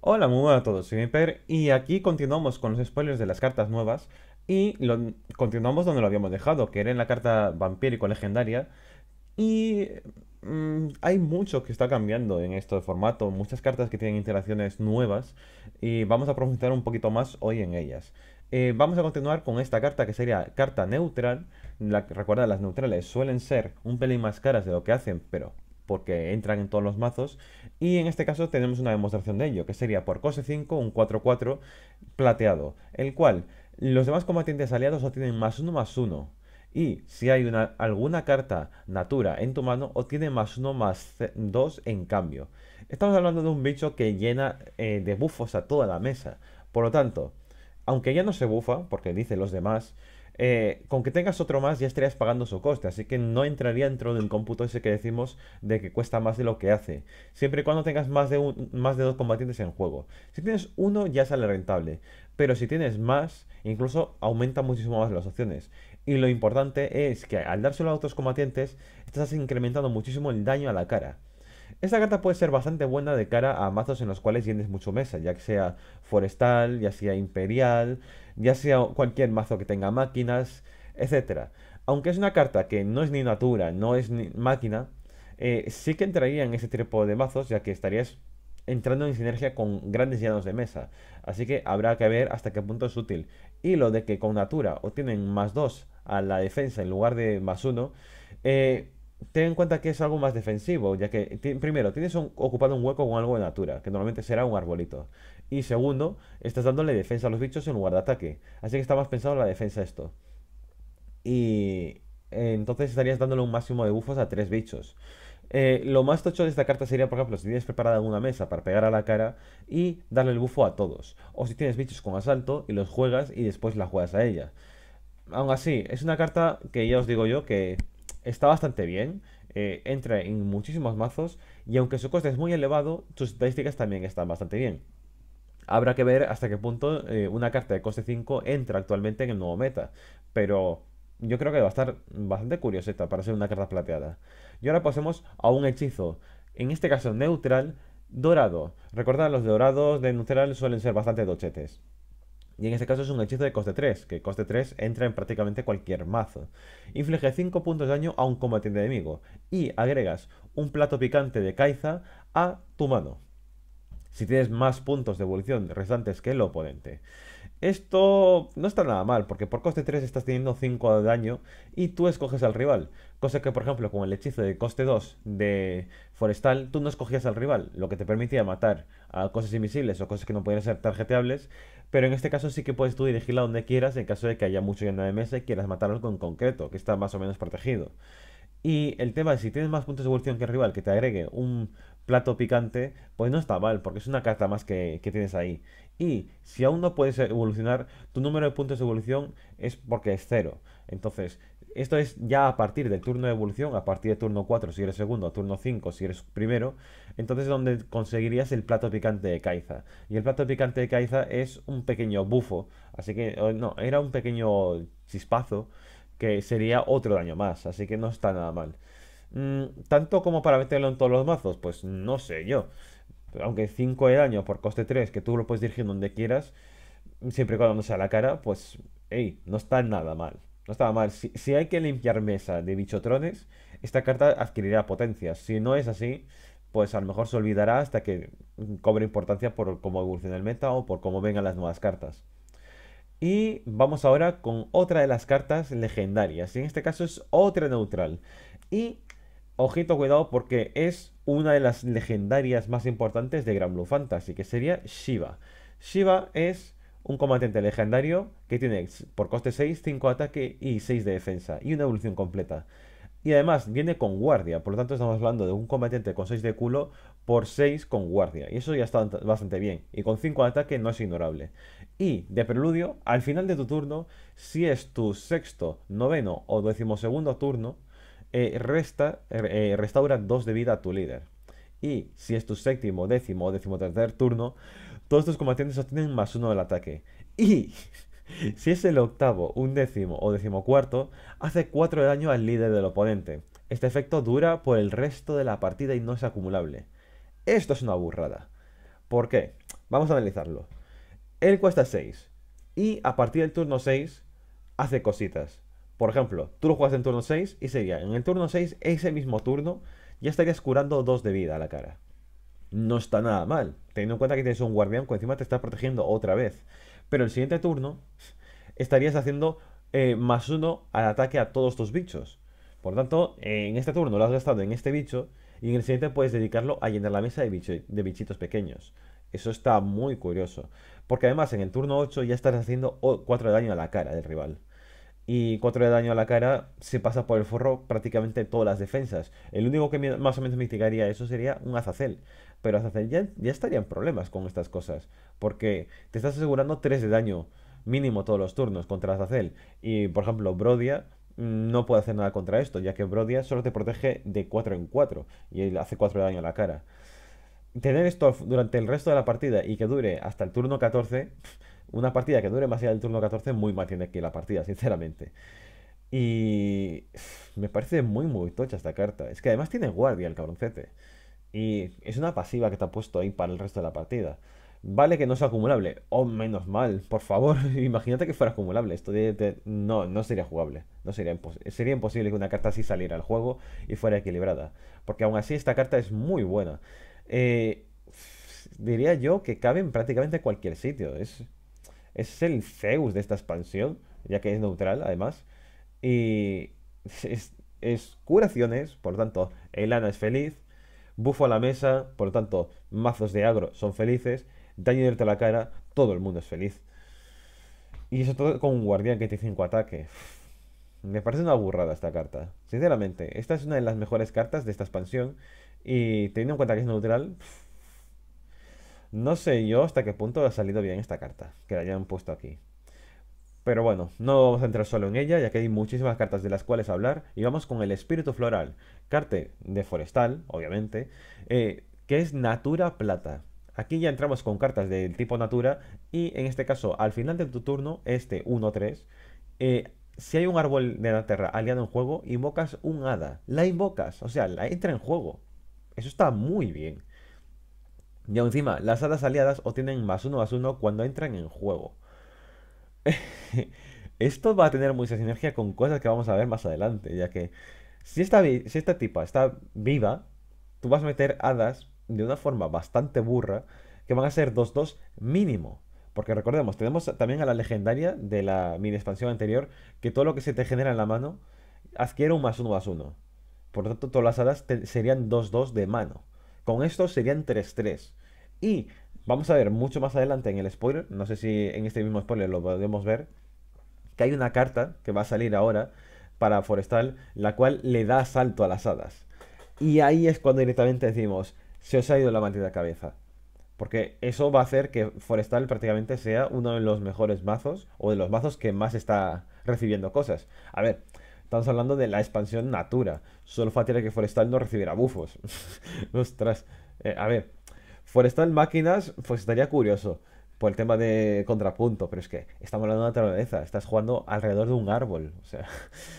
Hola, muy buenas a todos, soy Viper y aquí continuamos con los spoilers de las cartas nuevas y continuamos donde lo habíamos dejado, que era en la carta vampírico legendaria y mm, hay mucho que está cambiando en esto de formato, muchas cartas que tienen interacciones nuevas y vamos a profundizar un poquito más hoy en ellas. Eh, vamos a continuar con esta carta que sería carta neutral, la, recuerda las neutrales suelen ser un pelín más caras de lo que hacen, pero porque entran en todos los mazos. Y en este caso tenemos una demostración de ello, que sería por coste 5 un 4-4 plateado, el cual los demás combatientes aliados obtienen más 1 más 1. Y si hay una, alguna carta natura en tu mano, obtiene más 1 más 2 en cambio. Estamos hablando de un bicho que llena eh, de bufos a toda la mesa. Por lo tanto, aunque ya no se bufa, porque dice los demás, eh, con que tengas otro más ya estarías pagando su coste, así que no entraría dentro del cómputo ese que decimos de que cuesta más de lo que hace, siempre y cuando tengas más de, más de dos combatientes en juego. Si tienes uno ya sale rentable, pero si tienes más, incluso aumenta muchísimo más las opciones. Y lo importante es que al dárselo a otros combatientes, estás incrementando muchísimo el daño a la cara. Esta carta puede ser bastante buena de cara a mazos en los cuales tienes mucho mesa, ya que sea forestal, ya sea imperial, ya sea cualquier mazo que tenga máquinas, etc. Aunque es una carta que no es ni natura, no es ni máquina, eh, sí que entraría en ese tipo de mazos, ya que estarías entrando en sinergia con grandes llanos de mesa. Así que habrá que ver hasta qué punto es útil. Y lo de que con Natura obtienen más 2 a la defensa en lugar de más 1, eh, ten en cuenta que es algo más defensivo, ya que primero tienes ocupado un hueco con algo de natura, que normalmente será un arbolito. Y segundo, estás dándole defensa a los bichos en lugar de ataque. Así que está más pensado la defensa esto. Y entonces estarías dándole un máximo de bufos a tres bichos. Eh, lo más tocho de esta carta sería, por ejemplo, si tienes preparada alguna mesa para pegar a la cara y darle el bufo a todos. O si tienes bichos con asalto y los juegas y después la juegas a ella. Aún así, es una carta que ya os digo yo que está bastante bien, eh, entra en muchísimos mazos y aunque su coste es muy elevado, sus estadísticas también están bastante bien. Habrá que ver hasta qué punto eh, una carta de coste 5 entra actualmente en el nuevo meta, pero yo creo que va a estar bastante curioseta para ser una carta plateada. Y ahora pasemos a un hechizo, en este caso neutral, dorado. Recordad, los dorados de neutral suelen ser bastante dochetes. Y en este caso es un hechizo de coste 3, que coste 3 entra en prácticamente cualquier mazo. Inflige 5 puntos de daño a un combatiente enemigo. Y agregas un plato picante de Kaiza a tu mano. Si tienes más puntos de evolución restantes que el oponente. Esto no está nada mal, porque por coste 3 estás teniendo 5 de daño y tú escoges al rival. Cosa que, por ejemplo, con el hechizo de coste 2 de Forestal, tú no escogías al rival, lo que te permitía matar a cosas invisibles o cosas que no podían ser tarjeteables. Pero en este caso sí que puedes tú dirigirla donde quieras en caso de que haya mucho lleno de mesa y quieras matar algo en concreto, que está más o menos protegido. Y el tema es si tienes más puntos de evolución que el rival que te agregue un plato picante, pues no está mal, porque es una carta más que, tienes ahí. Y si aún no puedes evolucionar, tu número de puntos de evolución es porque es cero. Entonces, esto es ya a partir del turno de evolución, a partir de turno 4 si eres segundo, turno 5 si eres primero, entonces es donde conseguirías el plato picante de Kaiza. Y el plato picante de Kaiza es un pequeño bufo, así que no, era un pequeño chispazo que sería otro daño más, así que no está nada mal. Mm, tanto como para meterlo en todos los mazos, pues no sé yo. Aunque 5 de daño por coste 3, que tú lo puedes dirigir donde quieras, siempre y cuando no sea la cara, pues, hey, no está nada mal. No estaba mal. Si, hay que limpiar mesa de bichotrones, esta carta adquirirá potencias. Si no es así, pues a lo mejor se olvidará hasta que cobre importancia por cómo evoluciona el meta o por cómo vengan las nuevas cartas. Y vamos ahora con otra de las cartas legendarias. Y en este caso es otra neutral. Y ojito cuidado porque es una de las legendarias más importantes de Gran Blue Fantasy, que sería Shiva. Shiva es un combatiente legendario que tiene por coste 6, 5 de ataque y 6 de defensa, y una evolución completa. Y además viene con guardia, por lo tanto estamos hablando de un combatiente con 6 de culo por 6 con guardia. Y eso ya está bastante bien. Y con 5 de ataque no es ignorable. Y de preludio, al final de tu turno, si es tu sexto, noveno o decimosegundo turno, eh, resta, eh, restaura 2 de vida a tu líder. Y si es tu séptimo, décimo o decimotercer turno, todos tus combatientes obtienen más uno del ataque. Y si es el octavo, un décimo o decimocuarto, hace 4 de daño al líder del oponente. Este efecto dura por el resto de la partida y no es acumulable. Esto es una burrada. ¿Por qué? Vamos a analizarlo. Él cuesta 6. Y a partir del turno 6 hace cositas. Por ejemplo, tú lo juegas en turno 6 y sería en el turno 6, ese mismo turno, ya estarías curando 2 de vida a la cara. No está nada mal, teniendo en cuenta que tienes un guardián que encima te está protegiendo otra vez. Pero el siguiente turno estarías haciendo eh, más uno al ataque a todos tus bichos. Por tanto, en este turno lo has gastado en este bicho y en el siguiente puedes dedicarlo a llenar la mesa de, de bichitos pequeños. Eso está muy curioso. Porque además en el turno 8 ya estás haciendo 4 de daño a la cara del rival. Y 4 de daño a la cara se pasa por el forro prácticamente todas las defensas. El único que más o menos mitigaría eso sería un Azazel. Pero Azazel ya, ya estaría en problemas con estas cosas. Porque te estás asegurando 3 de daño mínimo todos los turnos contra Azazel. Y por ejemplo, Brodia mm, no puede hacer nada contra esto, ya que Brodia solo te protege de 4 en 4 y él hace 4 de daño a la cara tener esto durante el resto de la partida y que dure hasta el turno 14, una partida que dure más allá del turno 14, muy mal tiene que la partida, sinceramente. Y me parece muy, muy tocha esta carta. Es que además tiene guardia el cabroncete. Y es una pasiva que te ha puesto ahí para el resto de la partida. Vale que no sea acumulable. Oh, menos mal. Por favor, imagínate que fuera acumulable. Esto no, no sería jugable. No sería, sería imposible que una carta así saliera al juego y fuera equilibrada. Porque aún así esta carta es muy buena. Eh, diría yo que cabe en prácticamente cualquier sitio. Es, es el Zeus de esta expansión, ya que es neutral además. Y es, curaciones, por lo tanto, Elana es feliz. Bufo a la mesa, por lo tanto, mazos de agro son felices. Daño a la cara, todo el mundo es feliz. Y eso todo con un guardián que tiene 5 ataque. Me parece una burrada esta carta. Sinceramente, esta es una de las mejores cartas de esta expansión. Y teniendo en cuenta que es neutral, no sé yo hasta qué punto ha salido bien esta carta, que la hayan puesto aquí. Pero bueno, no vamos a entrar solo en ella, ya que hay muchísimas cartas de las cuales hablar. Y vamos con el espíritu floral, carte de forestal, obviamente, eh, que es Natura Plata. Aquí ya entramos con cartas del tipo Natura y en este caso, al final de tu turno, este 1-3, eh, si hay un árbol de la tierra aliado en juego, invocas un hada. La invocas, o sea, la entra en juego. Eso está muy bien. Y encima, las hadas aliadas obtienen más uno más uno cuando entran en juego. Esto va a tener mucha sinergia con cosas que vamos a ver más adelante, ya que si esta, si esta tipa está viva, tú vas a meter hadas de una forma bastante burra que van a ser 2-2 mínimo. Porque recordemos, tenemos también a la legendaria de la mini expansión anterior, que todo lo que se te genera en la mano adquiere un más uno más uno. Por lo tanto, todas las hadas serían 2-2 de mano. Con esto serían 3-3. Y vamos a ver mucho más adelante en el spoiler, no sé si en este mismo spoiler lo podemos ver, que hay una carta que va a salir ahora para Forestal, la cual le da salto a las hadas. Y ahí es cuando directamente decimos, se os ha ido la maldita cabeza. Porque eso va a hacer que Forestal prácticamente sea uno de los mejores mazos, o de los mazos que más está recibiendo cosas. A ver, Estamos hablando de la expansión Natura. Solo faltaría que Forestal no recibiera bufos. Ostras. Eh, a ver, Forestal Máquinas, pues estaría curioso por el tema de contrapunto, pero es que estamos hablando de naturaleza. Estás jugando alrededor de un árbol. O sea,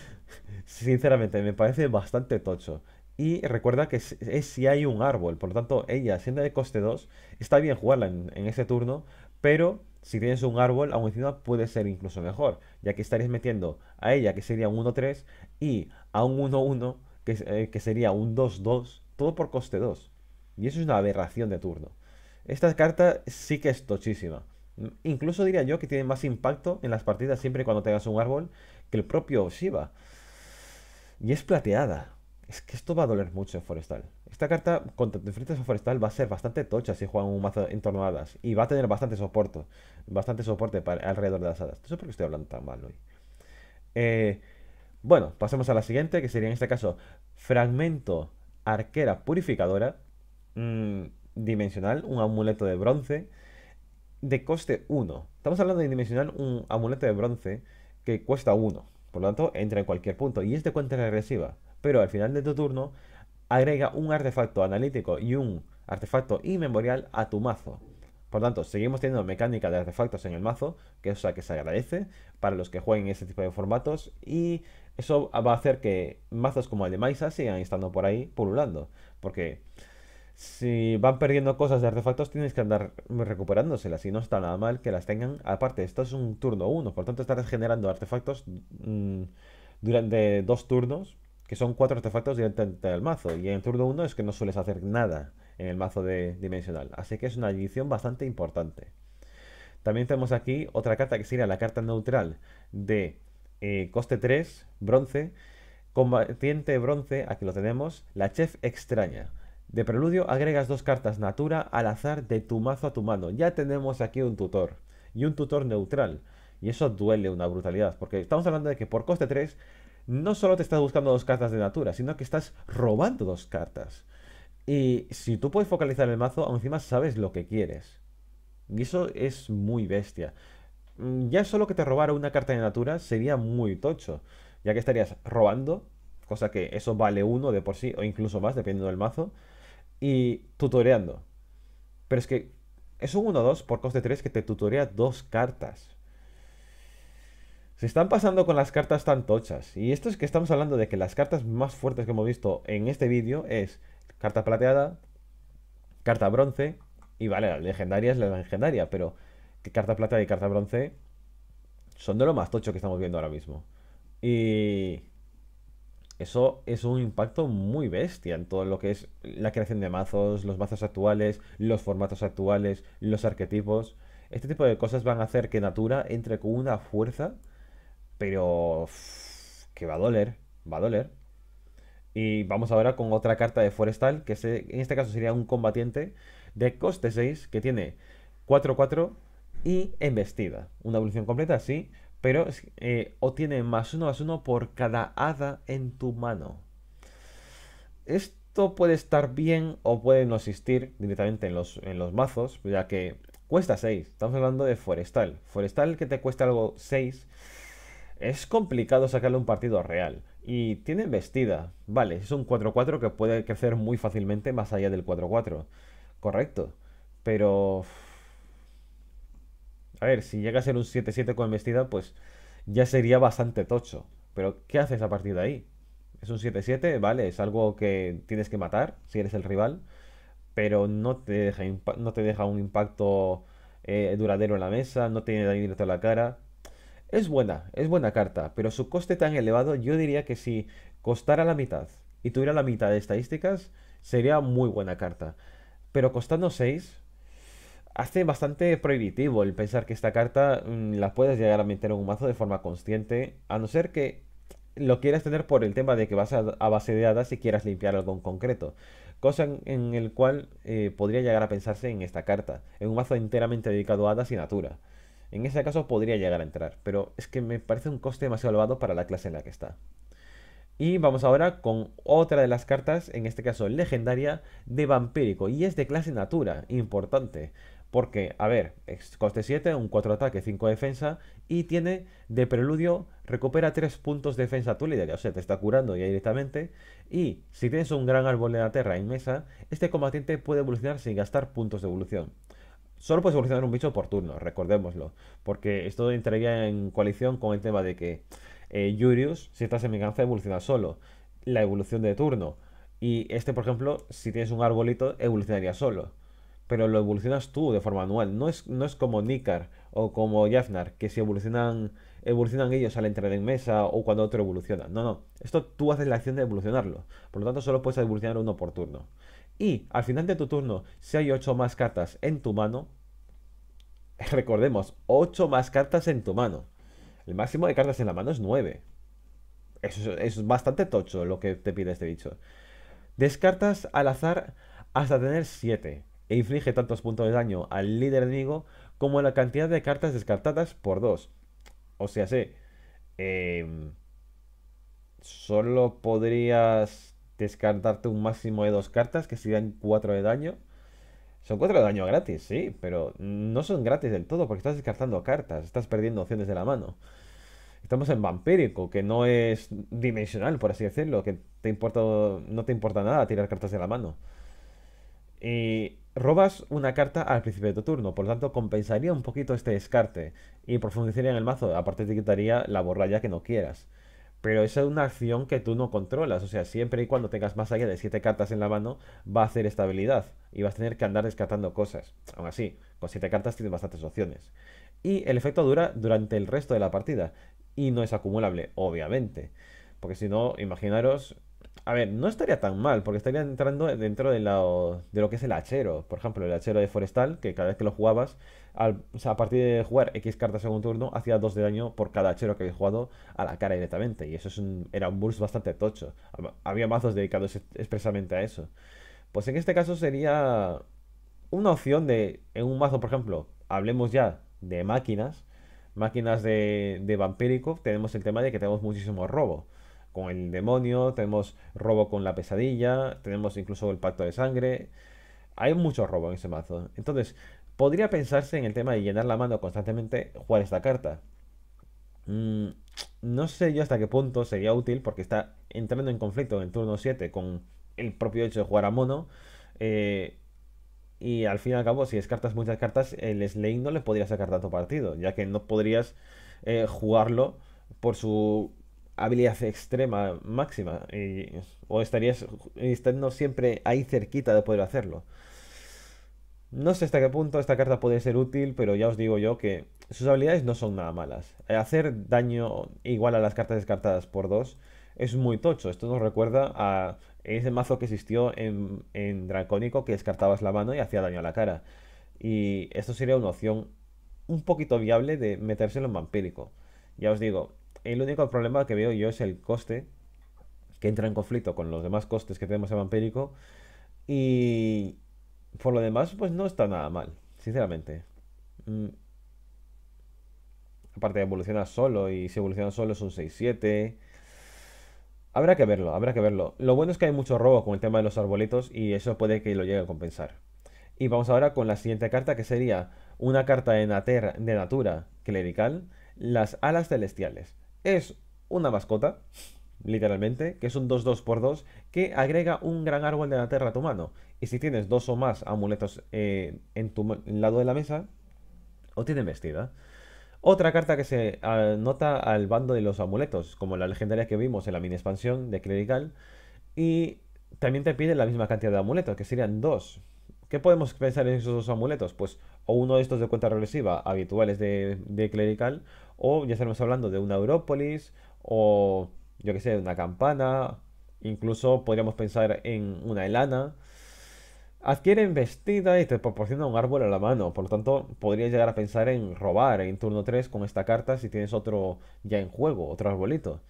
sinceramente, me parece bastante tocho. Y recuerda que es, si hay un árbol, por lo tanto, ella, siendo de coste 2, está bien jugarla en, en ese turno, pero si tienes un árbol, aún encima puede ser incluso mejor, ya que estarías metiendo a ella, que sería un 1-3, y a un 1-1, que, eh, que, sería un 2-2, todo por coste 2. Y eso es una aberración de turno. Esta carta sí que es tochísima. Incluso diría yo que tiene más impacto en las partidas siempre cuando tengas un árbol que el propio Shiva. Y es plateada. Es que esto va a doler mucho en Forestal. Esta carta contra enfrentas a Forestal va a ser bastante tocha si juegan un mazo en torno a hadas. Y va a tener bastante soporte. Bastante soporte para, alrededor de las hadas. No sé por qué estoy hablando tan mal hoy. Eh, bueno, pasemos a la siguiente, que sería en este caso Fragmento Arquera Purificadora. Mm, dimensional, un amuleto de bronce. De coste 1. Estamos hablando de dimensional, un amuleto de bronce que cuesta 1. Por lo tanto, entra en cualquier punto. Y es de cuenta regresiva pero al final de tu turno agrega un artefacto analítico y un artefacto inmemorial a tu mazo. Por tanto, seguimos teniendo mecánica de artefactos en el mazo, que es que se agradece para los que jueguen ese tipo de formatos, y eso va a hacer que mazos como el de Maisa sigan estando por ahí pululando, porque si van perdiendo cosas de artefactos, tienes que andar recuperándoselas. Y no está nada mal que las tengan. Aparte, esto es un turno 1, por tanto estarás generando artefactos mm, durante dos turnos, que son cuatro artefactos directamente del mazo. Y en el turno 1 es que no sueles hacer nada en el mazo de dimensional. Así que es una edición bastante importante. También tenemos aquí otra carta que sería la carta neutral de eh, coste 3, bronce. Combatiente bronce, aquí lo tenemos, la chef extraña. De preludio agregas dos cartas natura al azar de tu mazo a tu mano. Ya tenemos aquí un tutor. Y un tutor neutral. Y eso duele una brutalidad. Porque estamos hablando de que por coste 3 no solo te estás buscando dos cartas de natura, sino que estás robando dos cartas. Y si tú puedes focalizar el mazo, aún encima sabes lo que quieres. Y eso es muy bestia. Mm, ya solo que te robara una carta de natura sería muy tocho. Ya que estarías robando, cosa que eso vale uno de por sí, o incluso más, dependiendo del mazo y tutoreando. Pero es que es un 1-2 por coste 3 que te tutorea dos cartas. Se están pasando con las cartas tan tochas. Y esto es que estamos hablando de que las cartas más fuertes que hemos visto en este vídeo es carta plateada, carta bronce, y vale, la legendaria es la legendaria, pero que carta plateada y carta bronce son de lo más tocho que estamos viendo ahora mismo. Y eso es un impacto muy bestia en todo lo que es la creación de mazos, los mazos actuales, los formatos actuales, los arquetipos. Este tipo de cosas van a hacer que Natura entre con una fuerza, pero que va a doler, va a doler. Y vamos ahora con otra carta de Forestal, que en este caso sería un combatiente de coste 6, que tiene 4-4 y embestida. Una evolución completa, sí, pero eh, obtiene más uno más uno por cada hada en tu mano. Esto puede estar bien o puede no existir directamente en los, en los mazos, ya que cuesta 6. Estamos hablando de Forestal. Forestal que te cuesta algo 6. Es complicado sacarle un partido real. Y tiene vestida. Vale, es un 4-4 que puede crecer muy fácilmente más allá del 4-4. Correcto. Pero a ver, si llega a ser un 7-7 con embestida, pues ya sería bastante tocho. Pero, ¿qué haces a partir de ahí? Es un 7-7, vale, es algo que tienes que matar si eres el rival, pero no te deja, no te deja un impacto eh, duradero en la mesa, no tiene daño directo a la cara. Es buena, es buena carta, pero su coste tan elevado, yo diría que si costara la mitad y tuviera la mitad de estadísticas, sería muy buena carta. Pero costando 6, hace bastante prohibitivo el pensar que esta carta mm, la puedes llegar a meter en un mazo de forma consciente, a no ser que lo quieras tener por el tema de que vas a, base de hadas y quieras limpiar algo en concreto. Cosa en, el cual eh, podría llegar a pensarse en esta carta, en un mazo enteramente dedicado a hadas y natura. En ese caso podría llegar a entrar, pero es que me parece un coste demasiado elevado para la clase en la que está. Y vamos ahora con otra de las cartas, en este caso legendaria, de vampírico. Y es de clase natura, importante. Porque, a ver, coste 7, un 4 ataque, 5 defensa. Y tiene de preludio, recupera 3 puntos de defensa tu líder. O sea, te está curando ya directamente. Y si tienes un gran árbol de la tierra en mesa, este combatiente puede evolucionar sin gastar puntos de evolución. Solo puedes evolucionar un bicho por turno, recordémoslo. Porque esto entraría en coalición con el tema de que eh, Yurius, si estás en venganza, evoluciona solo. La evolución de turno. Y este, por ejemplo, si tienes un arbolito, evolucionaría solo pero lo evolucionas tú de forma anual. No es, no es como Nikar o como Jafnar, que si evolucionan, evolucionan ellos al entrar en mesa o cuando otro evoluciona. No, no. Esto tú haces la acción de evolucionarlo. Por lo tanto, solo puedes evolucionar uno por turno. Y al final de tu turno, si hay 8 más cartas en tu mano, recordemos, 8 más cartas en tu mano. El máximo de cartas en la mano es 9. Eso es, bastante tocho lo que te pide este bicho. Descartas al azar hasta tener 7 e inflige tantos puntos de daño al líder enemigo como la cantidad de cartas descartadas por 2. O sea, sé, em, solo podrías descartarte un máximo de dos cartas que serían 4 de daño. Son 4 de daño gratis, sí, pero no son gratis del todo porque estás descartando cartas, estás perdiendo opciones de la mano. Estamos en vampírico, que no es dimensional, por así decirlo, que te importa, no te importa nada tirar cartas de la mano. Y robas una carta al principio de tu turno, por lo tanto compensaría un poquito este descarte y profundizaría en el mazo, aparte te quitaría la borralla que no quieras. Pero esa es una acción que tú no controlas. O sea, siempre y cuando tengas más allá de 7 cartas en la mano, va a hacer estabilidad. Y vas a tener que andar descartando cosas. Aún así, con 7 cartas tienes bastantes opciones. Y el efecto dura durante el resto de la partida. Y no es acumulable, obviamente. Porque si no, imaginaros a ver, no estaría tan mal, porque estaría entrando dentro de, de lo que es el hachero. Por ejemplo, el hachero de Forestal, que cada vez que lo jugabas, a partir de jugar X cartas en un turno, hacía 2 de daño por cada hachero que habías jugado a la cara directamente. Y eso es era un burst bastante tocho. Había mazos dedicados expresamente a eso. Pues en este caso sería una opción de, en un mazo, por ejemplo, hablemos ya de máquinas, máquinas de, de vampírico, tenemos el tema de que tenemos muchísimo robo con el demonio, tenemos robo con la pesadilla, tenemos incluso el pacto de sangre. Hay mucho robo en ese mazo. Entonces, podría pensarse en el tema de llenar la mano constantemente, jugar esta carta. Mm, no sé yo hasta qué punto sería útil porque está entrando en conflicto en el turno 7 con el propio hecho de jugar a mono. Eh, y al fin y al cabo, si descartas muchas cartas, el Slane no le podría sacar tanto partido, ya que no podrías eh, jugarlo por su habilidad extrema máxima o estarías estando siempre ahí cerquita de poder hacerlo. No sé hasta qué punto esta carta puede ser útil, pero ya os digo yo que sus habilidades no son nada malas. Hacer daño igual a las cartas descartadas por dos es muy tocho. Esto nos recuerda a ese mazo que existió en, en Dracónico que descartabas la mano y hacía daño a la cara. Y esto sería una opción un poquito viable de metérselo en vampírico. Ya os digo, el único problema que veo yo es el coste, que entra en conflicto con los demás costes que tenemos en Vampírico. Y por lo demás, pues no está nada mal, sinceramente. Mm. Aparte de evolucionar solo, y si evoluciona solo es un 6-7. Habrá que verlo, habrá que verlo. Lo bueno es que hay mucho robo con el tema de los arbolitos y eso puede que lo llegue a compensar. Y vamos ahora con la siguiente carta que sería una carta de, de natura clerical, las alas celestiales. Es una mascota, literalmente, que es un 2-2 por 2 que agrega un gran árbol de la tierra a tu mano. Y si tienes dos o más amuletos eh, en tu lado de la mesa, o tiene vestida. Otra carta que se anota al bando de los amuletos, como la legendaria que vimos en la mini expansión de Clerical. Y también te pide la misma cantidad de amuletos, que serían dos. ¿Qué podemos pensar en esos dos amuletos? Pues o uno de estos de cuenta regresiva habituales de, Clerical, o ya estamos hablando de una Európolis, o yo que sé, una campana, incluso podríamos pensar en una Elana. Adquieren vestida y te proporciona un árbol a la mano, por lo tanto podrías llegar a pensar en robar en turno 3 con esta carta si tienes otro ya en juego, otro arbolito.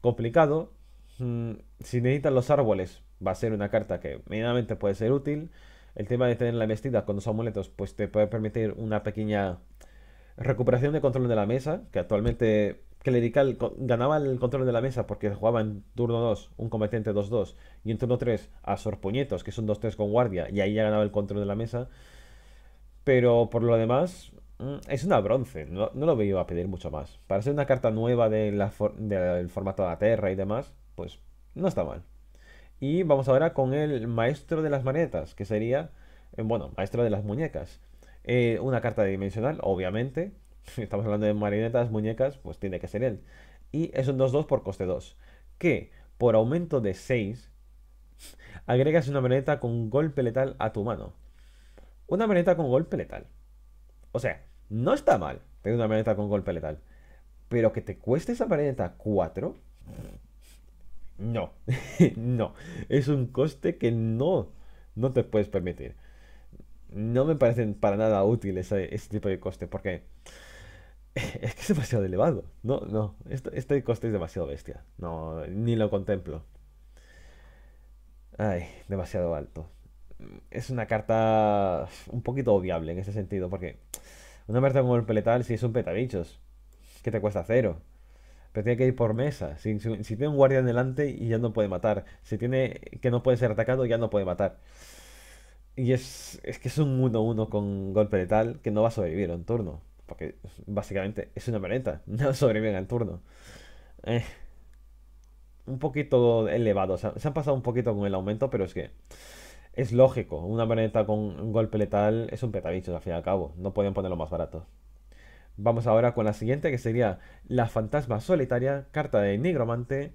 Complicado, mm, si necesitas los árboles va a ser una carta que medianamente puede ser útil. El tema de tener la vestida con los amuletos pues te puede permitir una pequeña recuperación de control de la mesa, que actualmente Clerical ganaba el control de la mesa porque jugaba en turno 2 un combatiente 2-2 y en turno 3 a Sorpuñetos, que es un 2-3 con guardia, y ahí ya ganaba el control de la mesa. Pero por lo demás, mm, es una bronce, no, lo veo a pedir mucho más. Para ser una carta nueva de del formato de la Terra y demás, pues no está mal. Y vamos ahora con el maestro de las manetas, que sería, eh, bueno, maestro de las muñecas. Eh, una carta dimensional, obviamente. Estamos hablando de marionetas, muñecas, pues tiene que ser él. Y es un 2-2 por coste 2. Que por aumento de 6 agregas una marioneta con golpe letal a tu mano. Una marioneta con golpe letal. O sea, no está mal tener una marioneta con golpe letal. Pero que te cueste esa marioneta 4. No, no. Es un coste que no, no te puedes permitir no me parecen para nada útiles ese, tipo de coste, porque es que es demasiado elevado. No, no, este, coste es demasiado bestia. No, ni lo contemplo. Ay, demasiado alto. Es una carta un poquito obviable en ese sentido, porque una carta como el peletal si es un petabichos, que te cuesta cero. Pero tiene que ir por mesa. Si, tiene un guardián delante y ya no puede matar. Si tiene que no puede ser atacado, ya no puede matar. Y es, es que es un 1-1 con golpe letal que no va a sobrevivir en turno. Porque básicamente es una marioneta. No sobrevive en turno. Eh, un poquito elevado. Se han pasado un poquito con el aumento, pero es que es lógico. Una marioneta con un golpe letal es un petabicho, al fin y al cabo. No pueden ponerlo más barato. Vamos ahora con la siguiente, que sería la fantasma solitaria, carta de nigromante.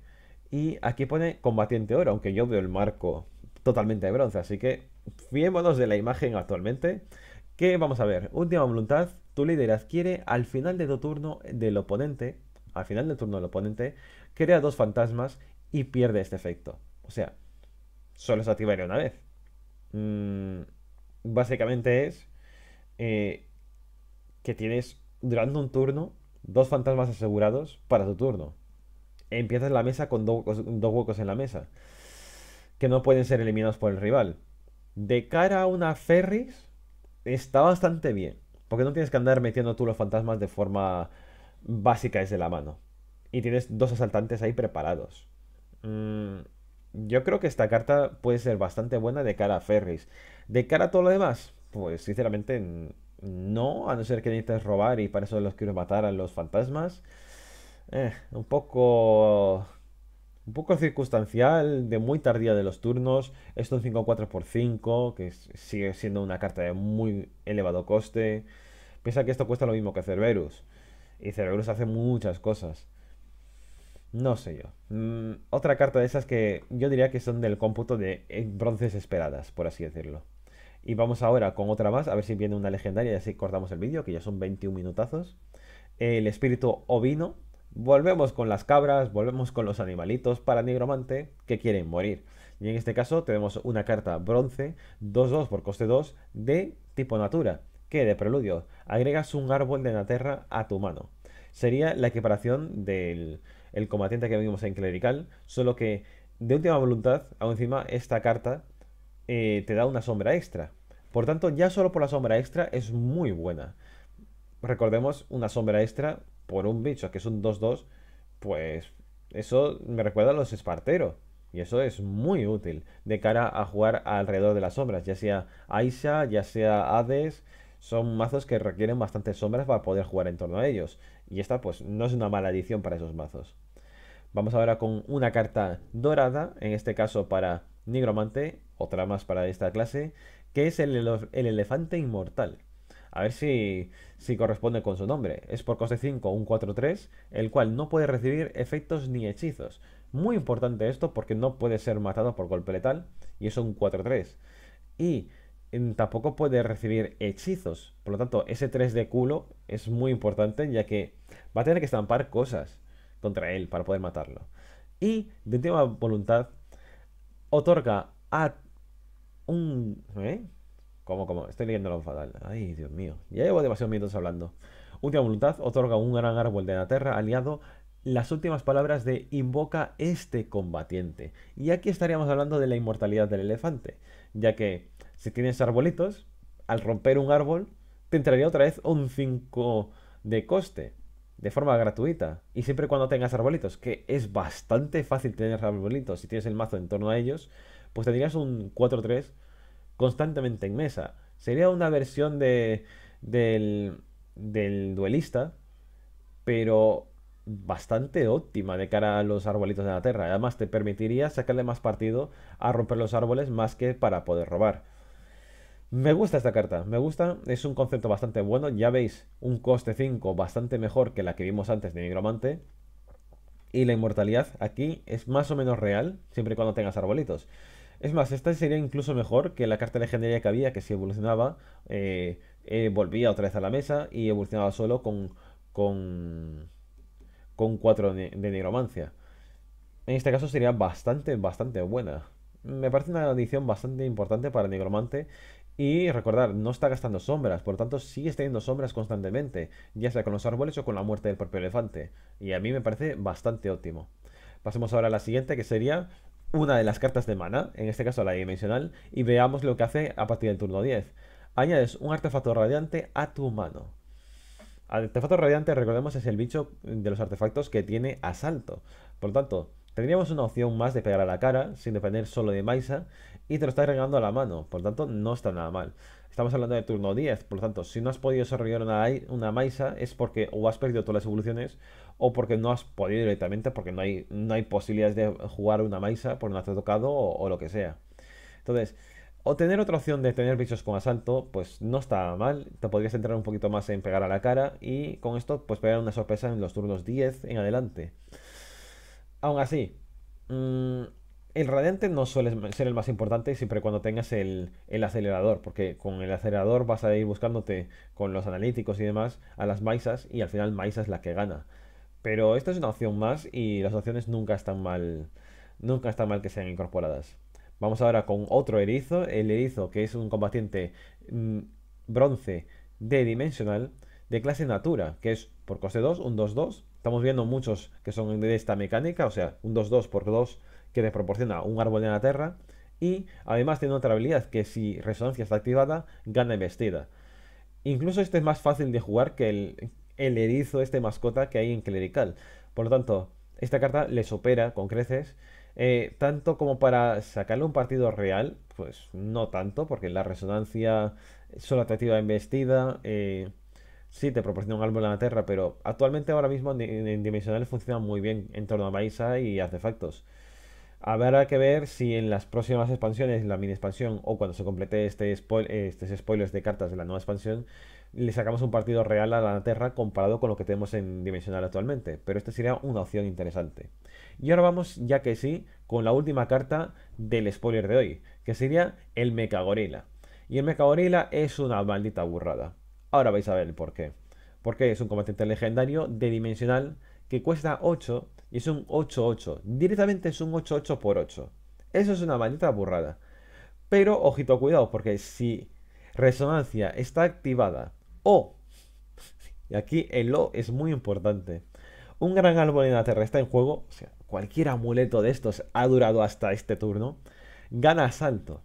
Y aquí pone combatiente oro, aunque yo veo el marco totalmente de bronce. Así que fiémonos de la imagen actualmente. Que vamos a ver, última voluntad, tu líder adquiere al final de tu turno del oponente, al final del turno del oponente, crea dos fantasmas y pierde este efecto. O sea, solo se activaría una vez. Mm, básicamente es eh, que tienes durante un turno dos fantasmas asegurados para tu turno. Empiezas la mesa con dos huecos en la mesa que no pueden ser eliminados por el rival. De cara a una Ferris, está bastante bien. Porque no tienes que andar metiendo tú los fantasmas de forma básica desde la mano. Y tienes dos asaltantes ahí preparados. Mm, yo creo que esta carta puede ser bastante buena de cara a Ferris. De cara a todo lo demás, pues sinceramente no, a no ser que necesites robar y para eso los quiero matar a los fantasmas. Eh, un poco un poco circunstancial, de muy tardía de los turnos. Esto un 5-4x5, que sigue siendo una carta de muy elevado coste. Piensa que esto cuesta lo mismo que Cerberus. Y Cerberus hace muchas cosas. No sé yo. Mm, otra carta de esas que yo diría que son del cómputo de bronces esperadas, por así decirlo. Y vamos ahora con otra más, a ver si viene una legendaria y así cortamos el vídeo, que ya son 21 minutazos. El espíritu ovino, Volvemos con las cabras, volvemos con los animalitos para nigromante que quieren morir. Y en este caso tenemos una carta bronce 2-2 por coste 2 de tipo natura, que de preludio agregas un árbol de Naterra a tu mano. Sería la equiparación del el combatiente que vimos en clerical, solo que de última voluntad, aún encima esta carta eh, te da una sombra extra. Por tanto, ya solo por la sombra extra es muy buena. Recordemos una sombra extra por un bicho que es un 2-2, pues eso me recuerda a los esparteros. Y eso es muy útil de cara a jugar alrededor de las sombras, ya sea Aisha, ya sea Hades. Son mazos que requieren bastantes sombras para poder jugar en torno a ellos. Y esta pues no es una mala edición para esos mazos. Vamos ahora con una carta dorada, en este caso para Nigromante, otra más para esta clase, que es el, el elefante inmortal. A ver si, si corresponde con su nombre. Es por coste 5 un 4-3, el cual no puede recibir efectos ni hechizos. Muy importante esto porque no puede ser matado por golpe letal y es un 4-3. Y tampoco puede recibir hechizos. Por lo tanto, ese 3 de culo es muy importante ya que va a tener que estampar cosas contra él para poder matarlo. Y de última voluntad otorga a un... ¿eh? ¿Cómo, cómo? Estoy leyendo fatal. Ay, Dios mío. Ya llevo demasiados minutos hablando. Última voluntad otorga un gran árbol de la tierra aliado las últimas palabras de invoca este combatiente. Y aquí estaríamos hablando de la inmortalidad del elefante, ya que si tienes arbolitos, al romper un árbol, te entraría otra vez un 5 de coste, de forma gratuita. Y siempre cuando tengas arbolitos, que es bastante fácil tener arbolitos si tienes el mazo en torno a ellos, pues tendrías un 4-3 constantemente en mesa. Sería una versión de, del, del duelista, pero bastante óptima de cara a los arbolitos de la tierra. Además, te permitiría sacarle más partido a romper los árboles más que para poder robar. Me gusta esta carta, me gusta, es un concepto bastante bueno. Ya veis, un coste 5 bastante mejor que la que vimos antes de Nigromante. Y la inmortalidad aquí es más o menos real, siempre y cuando tengas arbolitos. Es más, esta sería incluso mejor que la carta legendaria que había, que si evolucionaba, eh, eh, volvía otra vez a la mesa y evolucionaba solo con, con, con 4 de, negromancia. En este caso sería bastante, bastante buena. Me parece una adición bastante importante para Negromante. Y recordar, no está gastando sombras, por lo tanto sigue teniendo sombras constantemente, ya sea con los árboles o con la muerte del propio elefante. Y a mí me parece bastante óptimo. Pasemos ahora a la siguiente, que sería una de las cartas de mana, en este caso la dimensional, y veamos lo que hace a partir del turno 10. Añades un artefacto radiante a tu mano. Artefacto radiante, recordemos, es el bicho de los artefactos que tiene asalto. Por lo tanto, tendríamos una opción más de pegar a la cara, sin depender solo de Maisa, y te lo está regando a la mano. Por tanto, no está nada mal. Estamos hablando de turno 10, por lo tanto, si no has podido desarrollar una, una Maisa es porque o has perdido todas las evoluciones o porque no has podido directamente, porque no hay, no hay posibilidades de jugar una Maisa por no has tocado o, lo que sea. Entonces, O tener otra opción de tener bichos con asalto, pues no está mal. Te podrías centrar un poquito más en pegar a la cara y con esto pues pegar una sorpresa en los turnos 10 en adelante. Aún así, mm, el radiante no suele ser el más importante siempre cuando tengas el, el, acelerador, porque con el acelerador vas a ir buscándote con los analíticos y demás a las maisas y al final maisa es la que gana. Pero esta es una opción más y las opciones nunca están mal, nunca están mal que sean incorporadas. Vamos ahora con otro erizo, el erizo que es un combatiente mm, bronce de dimensional de clase natura, que es por coste 2, un 2-2. Estamos viendo muchos que son de esta mecánica, o sea, un 2-2 por 2 que te proporciona un árbol de la tierra. Y además tiene otra habilidad que si resonancia está activada, gana investida. Incluso este es más fácil de jugar que el, erizo, este mascota que hay en clerical. Por lo tanto, esta carta les opera con creces eh, tanto como para sacarle un partido real, pues no tanto, porque la resonancia solo atractiva investida. Eh, sí, te proporciona un árbol en la tierra, pero actualmente ahora mismo en, dimensionales funciona muy bien en torno a Maisa y artefactos. Habrá que ver si en las próximas expansiones, la mini expansión o cuando se complete este spoil, estos spoilers de cartas de la nueva expansión, le sacamos un partido real a la Terra comparado con lo que tenemos en Dimensional actualmente. Pero esta sería una opción interesante. Y ahora vamos, ya que sí, con la última carta del spoiler de hoy, que sería el Mecha Gorila. Y el Mecha Gorila es una maldita burrada. Ahora vais a ver el por qué. Porque es un combatiente legendario de Dimensional que cuesta 8 y es un 8-8. Directamente es un 8-8 por 8. Eso es una maldita burrada. Pero ojito, cuidado, porque si resonancia está activada o, y aquí el O es muy importante, un gran árbol en la Tierra está en juego, o sea, cualquier amuleto de estos ha durado hasta este turno, gana asalto.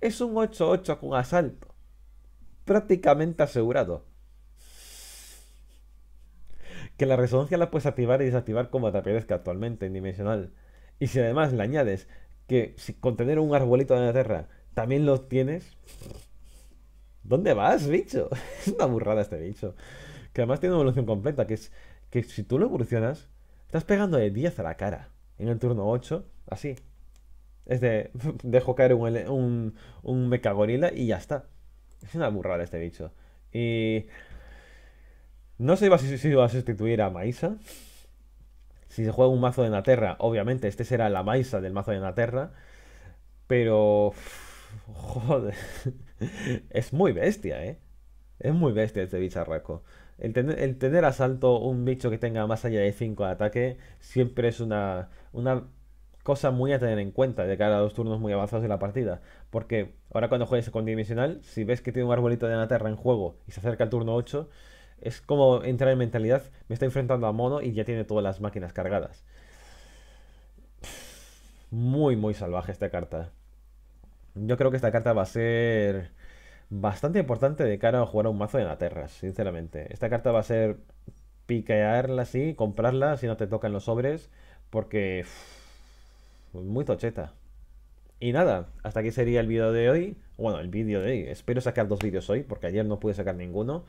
Es un 8-8 con asalto. Prácticamente asegurado. Que la resonancia la puedes activar y desactivar como te apetezca actualmente en dimensional. Y si además le añades que si con tener un arbolito en la Tierra también lo tienes, ¿Dónde vas, bicho? Es una burrada este bicho. Que además tiene una evolución completa, que es que si tú lo evolucionas, estás pegando de 10 a la cara. En el turno 8, así. Es de, dejo caer un, un, un mecha gorila y ya está. Es una burrada este bicho. Y... No sé si va a sustituir a Maisa. Si se juega un mazo de Naterra, obviamente este será la Maisa del mazo de Naterra. Pero... Joder. es muy bestia, ¿eh? Es muy bestia este bicharraco. El tener, el tener asalto un bicho que tenga más allá de 5 de ataque siempre es una, una cosa muy a tener en cuenta de cara a los turnos muy avanzados de la partida. Porque ahora cuando juegues con dimensional, si ves que tiene un arbolito de la tierra en juego y se acerca al turno 8, es como entrar en mentalidad, me está enfrentando a mono y ya tiene todas las máquinas cargadas. Muy, muy salvaje esta carta. Yo creo que esta carta va a ser bastante importante de cara a jugar a un mazo de Naterras, sinceramente. Esta carta va a ser piquearla así, comprarla si no te tocan los sobres, porque muy tocheta. Y nada, hasta aquí sería el vídeo de hoy. Bueno, el vídeo de hoy. Espero sacar dos vídeos hoy, porque ayer no pude sacar ninguno.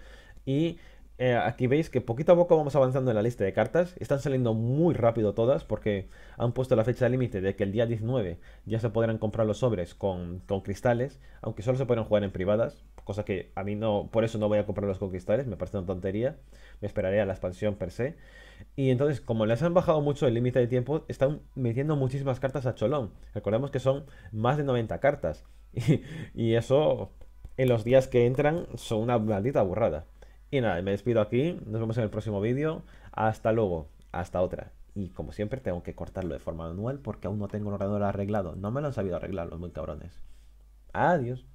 Y eh, aquí veis que poquito a poco vamos avanzando en la lista de cartas. Están saliendo muy rápido todas porque han puesto la fecha límite de que el día 19 ya se podrán comprar los sobres con, cristales, aunque solo se pueden jugar en privadas, cosa que a mí no, por eso no voy a comprarlos con cristales, me parece una tontería. Me esperaré a la expansión per se. Y entonces, como les han bajado mucho el límite de tiempo, están metiendo muchísimas cartas a cholón. Recordemos que son más de 90 cartas. Y, y eso, en los días que entran, son una maldita burrada. Y nada, me despido aquí. Nos vemos en el próximo vídeo. Hasta luego. Hasta otra. Y como siempre tengo que cortarlo de forma manual porque aún no tengo el ordenador arreglado. No me lo han sabido arreglar los muy cabrones. Adiós.